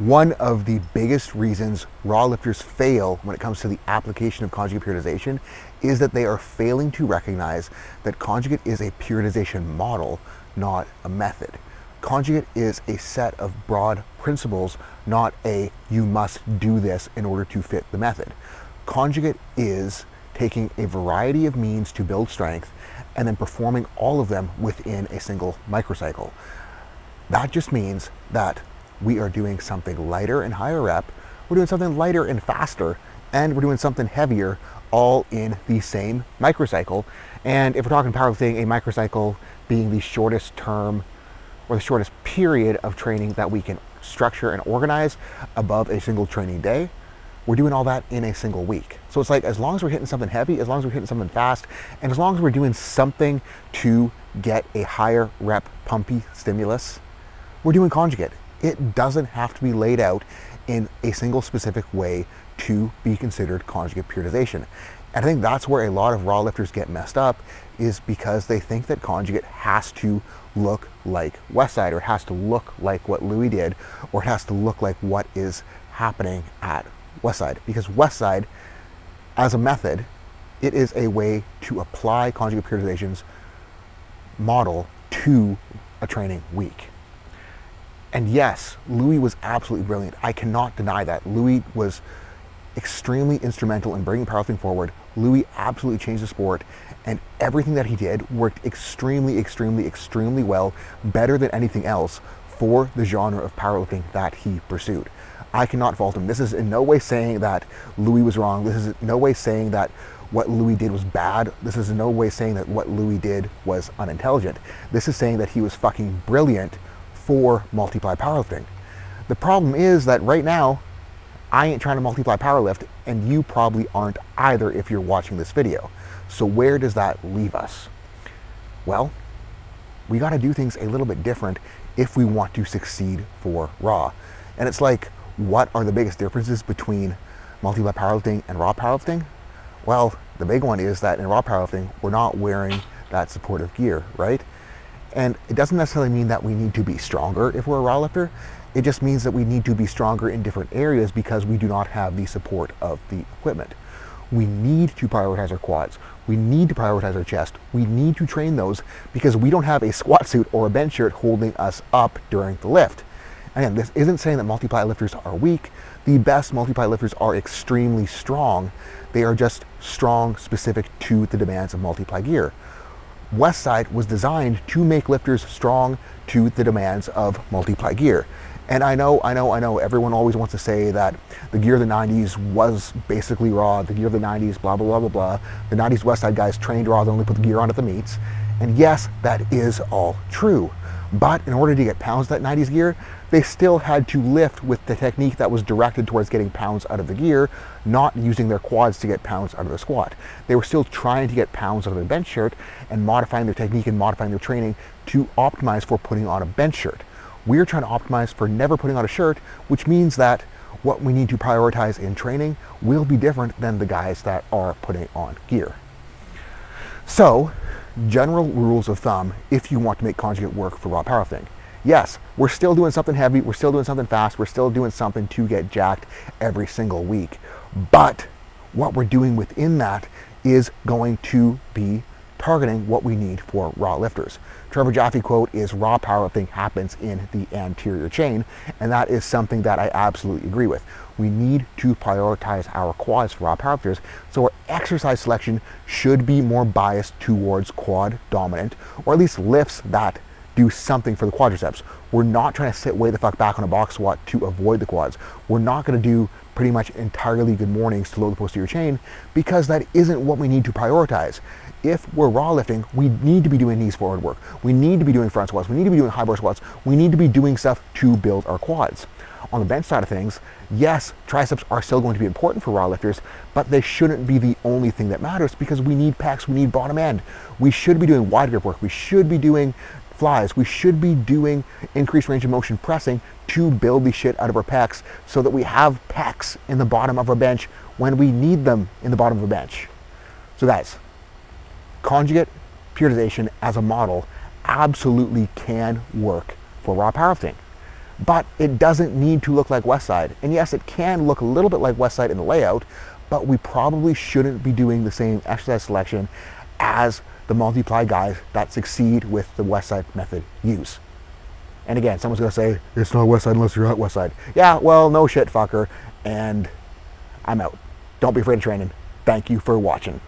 One of the biggest reasons raw lifters fail when it comes to the application of conjugate periodization is that they are failing to recognize that conjugate is a periodization model, not a method. Conjugate is a set of broad principles, not a you must do this in order to fit the method. Conjugate is taking a variety of means to build strength and then performing all of them within a single microcycle. That just means that we are doing something lighter and higher rep, we're doing something lighter and faster, and we're doing something heavier all in the same microcycle. And if we're talking powerlifting, a microcycle being the shortest term or the shortest period of training that we can structure and organize above a single training day, we're doing all that in a single week. So it's like as long as we're hitting something heavy, as long as we're hitting something fast, and as long as we're doing something to get a higher rep pumpy stimulus, we're doing conjugate. It doesn't have to be laid out in a single specific way to be considered conjugate periodization. And I think that's where a lot of raw lifters get messed up is because they think that conjugate has to look like Westside or has to look like what Louie did or it has to look like what is happening at Westside. Because Westside, as a method, it is a way to apply conjugate periodization's model to a training week. And yes, Louie was absolutely brilliant. I cannot deny that. Louie was extremely instrumental in bringing powerlifting forward. Louie absolutely changed the sport, and everything that he did worked extremely, extremely, extremely well, better than anything else for the genre of powerlifting that he pursued. I cannot fault him. This is in no way saying that Louie was wrong. This is in no way saying that what Louie did was bad. This is in no way saying that what Louie did was unintelligent. This is saying that he was fucking brilliant for multiply powerlifting. The problem is that right now, I ain't trying to multiply powerlift, and you probably aren't either if you're watching this video. So where does that leave us? Well, we got to do things a little bit different if we want to succeed for raw. And it's like, what are the biggest differences between multiply powerlifting and raw powerlifting? Well, the big one is that in raw powerlifting, we're not wearing that supportive gear, right? And it doesn't necessarily mean that we need to be stronger if we're a raw lifter. It just means that we need to be stronger in different areas because we do not have the support of the equipment. We need to prioritize our quads. We need to prioritize our chest. We need to train those because we don't have a squat suit or a bench shirt holding us up during the lift. Again, this isn't saying that multiply lifters are weak. The best multiply lifters are extremely strong. They are just strong specific to the demands of multiply gear. Westside was designed to make lifters strong to the demands of multiply gear. And I know, I know, I know everyone always wants to say that the gear of the 90s was basically raw, the gear of the 90s, blah, blah, blah, blah, blah. The 90s Westside guys trained raw, they only put the gear on at the meets. And yes, that is all true. But in order to get pounds that 90s gear, they still had to lift with the technique that was directed towards getting pounds out of the gear, not using their quads to get pounds out of the squat. They were still trying to get pounds out of the bench shirt and modifying their technique and modifying their training to optimize for putting on a bench shirt. We're trying to optimize for never putting on a shirt, which means that what we need to prioritize in training will be different than the guys that are putting on gear. So, general rules of thumb if you want to make conjugate work for raw powerlifting. Yes, we're still doing something heavy, we're still doing something fast, we're still doing something to get jacked every single week. But what we're doing within that is going to be targeting what we need for raw lifters. Trevor Jaffe quote is raw powerlifting happens in the anterior chain, and that is something that I absolutely agree with. We need to prioritize our quads for raw powerlifters, so our exercise selection should be more biased towards quad dominant, or at least lifts that do something for the quadriceps. We're not trying to sit way the fuck back on a box squat to avoid the quads. We're not going to do pretty much entirely good mornings to load the posterior chain because that isn't what we need to prioritize if we're raw lifting, we need to be doing knees forward work. We need to be doing front squats. We need to be doing high bar squats. We need to be doing stuff to build our quads. On the bench side of things, yes, triceps are still going to be important for raw lifters, but they shouldn't be the only thing that matters because we need pecs, we need bottom end. We should be doing wide grip work. We should be doing flies. We should be doing increased range of motion pressing to build the shit out of our pecs so that we have pecs in the bottom of our bench when we need them in the bottom of a bench. So guys, conjugate periodization as a model absolutely can work for raw powerlifting. but it doesn't need to look like Westside. And yes, it can look a little bit like Westside in the layout, but we probably shouldn't be doing the same exercise selection as the multiply guys that succeed with the Westside method use. And again, someone's gonna say, it's not Westside unless you're at Westside. Yeah, well, no shit, fucker. And I'm out. Don't be afraid of training. Thank you for watching.